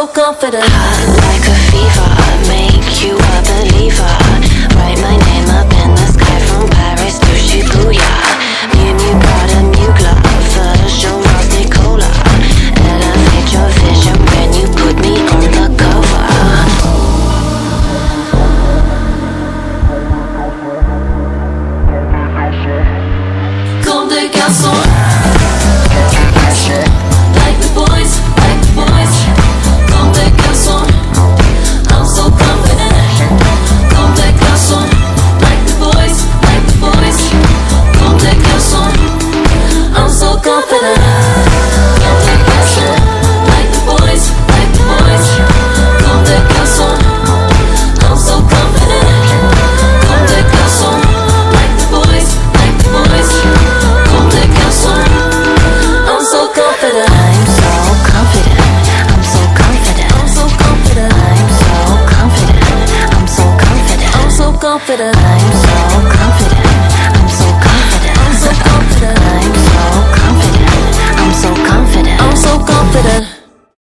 so confident. Hot like a fever, I make you a believer. Write my name up in the sky from Paris to Shibuya. Miu Miu Prada Mugler, version Ross Nicola. Elevate your vision when you put me on the cover. Comme des garçons. Confident. I'm so confident,